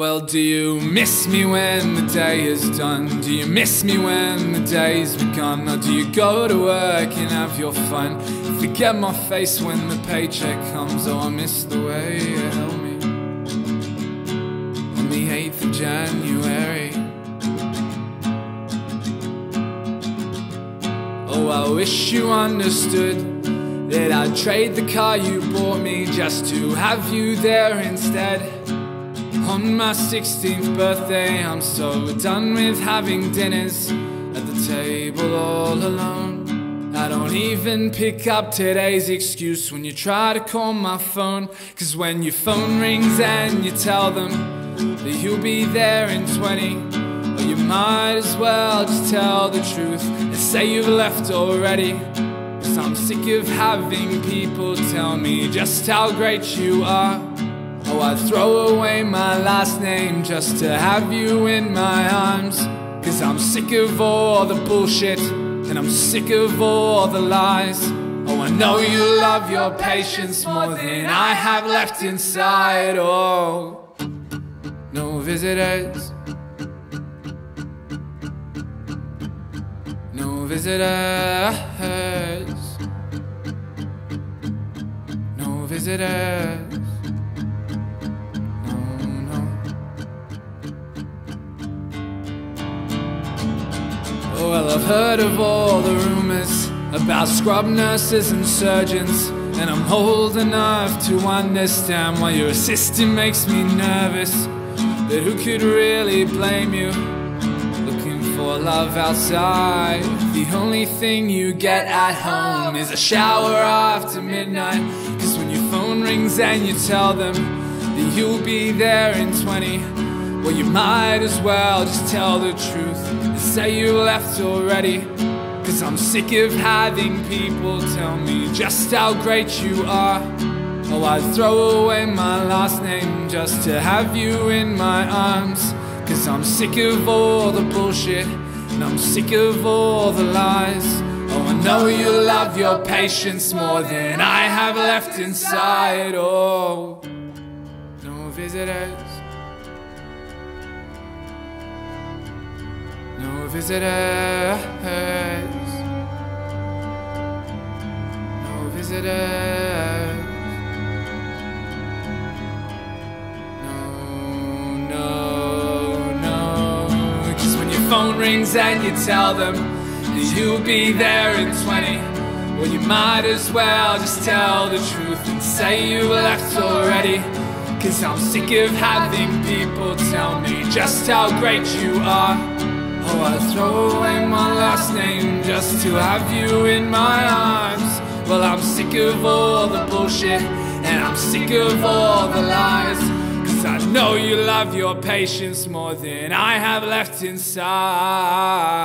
Well, do you miss me when the day is done? Do you miss me when the day's begun? Or do you go to work and have your fun? Forget my face when the paycheck comes. Oh, I miss the way you held me on the 8th of January. Oh, I wish you understood that I'd trade the car you bought me just to have you there instead. On my 16th birthday, I'm so done with having dinners at the table all alone. I don't even pick up today's excuse when you try to call my phone. Cause when your phone rings and you tell them that you'll be there in 20, well, you might as well just tell the truth and say you've left already. Cause I'm sick of having people tell me just how great you are. Oh, I'd throw away my last name just to have you in my arms. Cause I'm sick of all the bullshit, and I'm sick of all the lies. Oh, I know you love your patience more than I have left inside. Oh, no visitors. No visitors. No visitors. I've heard of all the rumors about scrub nurses and surgeons. And I'm old enough to understand why your assistant makes me nervous. But who could really blame you? Looking for love outside. The only thing you get at home is a shower after midnight. Cause when your phone rings and you tell them that you'll be there in 20, well, you might as well just tell the truth and say you left already. Cause I'm sick of having people tell me just how great you are. Oh, I'd throw away my last name just to have you in my arms. Cause I'm sick of all the bullshit and I'm sick of all the lies. Oh, I know you love your patience more than I have left inside. Oh, no visitors. No visitors. No visitors. No, no, no. Cause when your phone rings and you tell them that you'll be there in 20, well, you might as well just tell the truth and say you left already. Cause I'm sick of having people tell me just how great you are. Oh, I'd throw away my last name just to have you in my arms. Well, I'm sick of all the bullshit and I'm sick of all the lies. Cause I know you love your patience more than I have left inside.